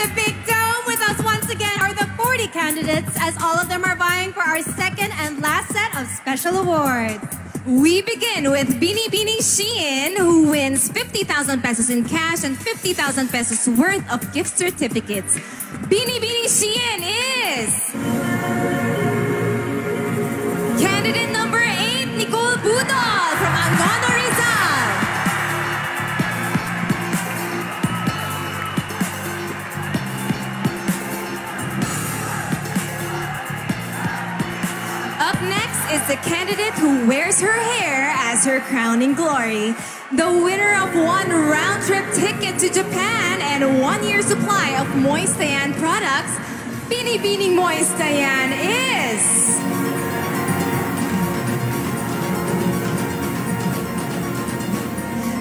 the big dome with us once again are the 40 candidates as all of them are vying for our second and last set of special awards. We begin with Binibining Shein, who wins 50,000 pesos in cash and 50,000 pesos worth of gift certificates. Binibining Shein is... Candidate the candidate who wears her hair as her crowning glory. The winner of one round trip ticket to Japan and one year supply of Moist Diane products, Bini Bini Moist Diane is...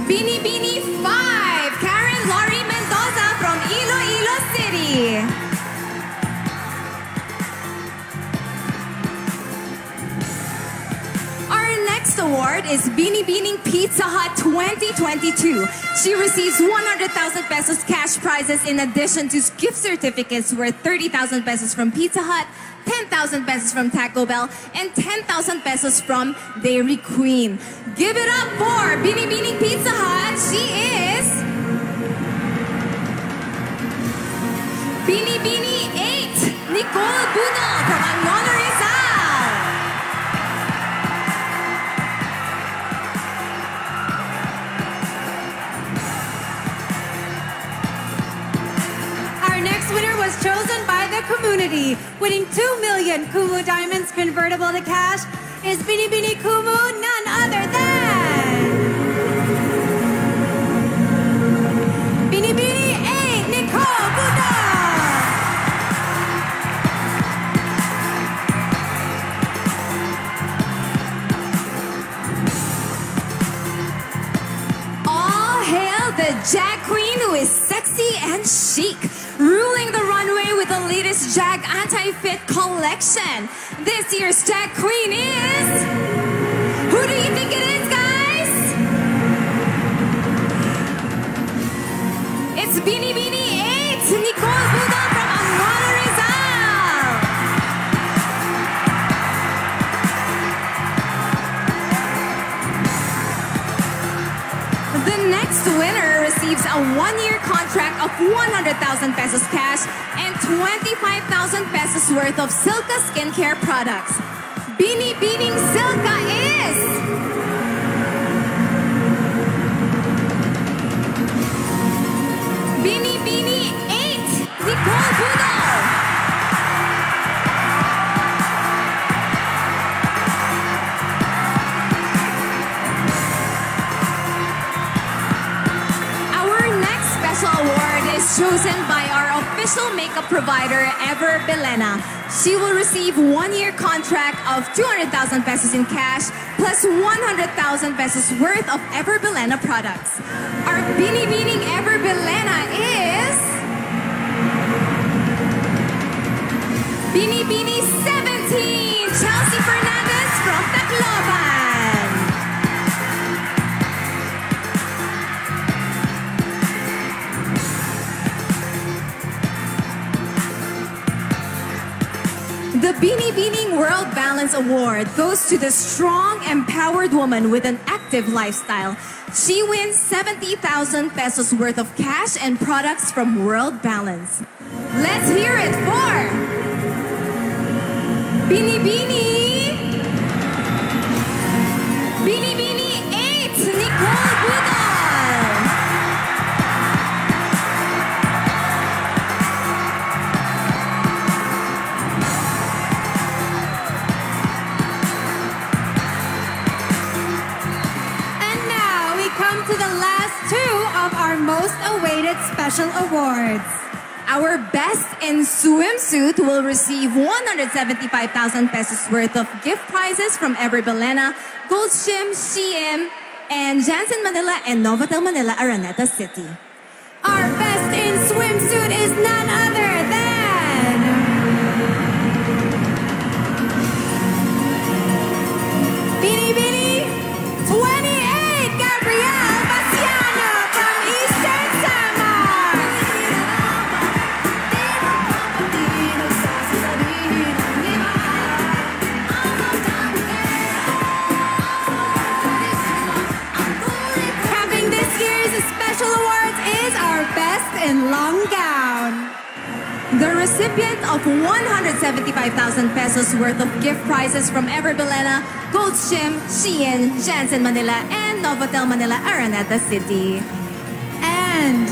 Bini Bini 5, award is Binibining Pizza Hut 2022. She receives 100,000 pesos cash prizes in addition to gift certificates worth 30,000 pesos from Pizza Hut, 10,000 pesos from Taco Bell, and 10,000 pesos from Dairy Queen. Give it up for Binibining Pizza Hut. She is Binibini 8, Nicole Budol community, winning 2 million Kumu Diamonds convertible to cash is Bini Bini Kumu, none other than Bini Bini 8, Nicole Budol. All hail the Jag Queen who is sexy and chic, ruling the runway with the latest Jag Anti-Fit collection. This year's Jag Queen is... receives a one-year contract of 100,000 pesos cash and 25,000 pesos worth of Silka skincare products. Binibining Silka is... chosen by our official makeup provider, Ever Bilena. She will receive one-year contract of 200,000 pesos in cash plus 100,000 pesos worth of Ever Bilena products. Our Bini Bining Ever Bilena is... Bini Bini 17, The Bini Bining World Balance Award goes to the strong, empowered woman with an active lifestyle. She wins 70,000 pesos worth of cash and products from World Balance. Let's hear it for Bini Bini! Bini most awaited special awards. Our best in swimsuit will receive 175,000 pesos worth of gift prizes from Ever Bilena, Goldshim, Shein, and Jansen Manila and Novotel Manila, Araneta City. Our best in swimsuit is none other long gown. The recipient of 175,000 pesos worth of gift prizes from Ever Bilena, Gold's Gym, Shein, Jansen Manila, and Novotel Manila Araneta City. And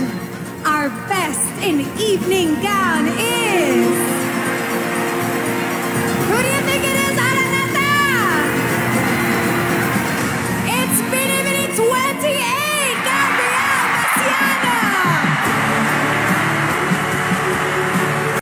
our best in evening gown is... Who do you think